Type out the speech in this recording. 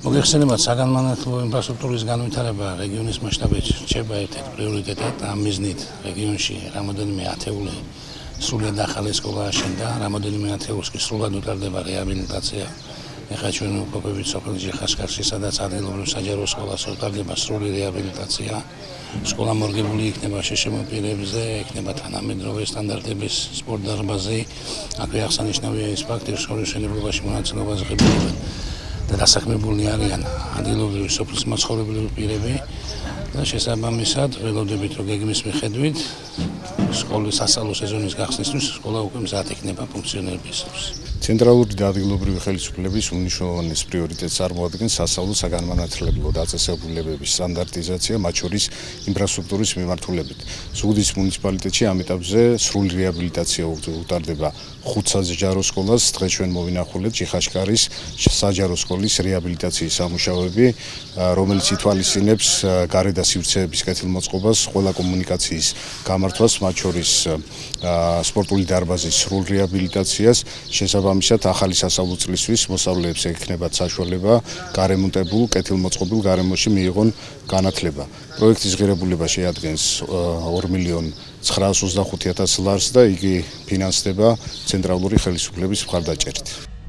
მოგეხსენება საგანმანათლებლო ინფრასტრუქტურის განვითარება რეგიონის მასშტაბით რჩება ერთ-ერთ პრიორიტეტად ამ მიზნით რეგიონში რამოდენიმე ათეული სრულიად ახალი სკოლა აშენდა, რამოდენიმე ათეულს კი სრულად უტარდება რეაბილიტაცია. ეხლა ჩვენ უკოპებით სოფელში ხასკარში სადაც ადგილობრივ საჯარო სკოლას უტარდება სრული რეაბილიტაცია. სკოლა მორგებული იქნება შეშემოპირებზე იქნება თანამედროვე სტანდარტების სპორტ დარბაზი. აქვე აღსანიშნავია ის ფაქტი რომ შენებლობაში მონაწილეობას ღებულობენ და დასაქმებული არიან ადგილობრივი სოფლის მაცხოვრებლები პირები და შესაბამისად ველოდებით რომ გეგმის მიხედვით სკოლის სასწავლო სეზონის გახსნისთვის სკოლა უკვე მზად იქნება ფუნქციონირებისთვის. ცენტრალური და ადგილობრივი ხელისუფლების უნიშნულოვანეს პრიორიტეტს წარმოადგენს სასწავლო საგანმანათლებლო დაწესებულებების სტანდარტიზაცია, მათ შორის ინფრასტრუქტურის მიმართულებით. ზუგდიდის მუნიციპალიტეტში ამ ეტაპზე სრული რეაბილიტაცია უტარდება ხუთ საჯარო სკოლას, დღეს ჩვენ მოვინახულეთ ჯიხაშკარის საჯარო სკოლის რეაბილიტაციის სამუშაოები, რომელიც ითვალისწინებს გარედან სივრცეების კეთილმოწყობას, ყველა კომუნიკაციის გამართვას, მათ შორის სპორტული დარბაზის სრულ რეაბილიტაციას, შესაბამისად ახალი სასწავლო წლისთვის მოსწავლეებს ექნებათ საშუალება გარემონტებულ, კეთილმოწყობილ გარემოში მიიღონ განათლება. პროექტის ღირებულება შეადგენს 2 მილიონ 925000 ლარს და იგი ფინანსდება ცენტრალური ხელისუფლების მხარდაჭერით.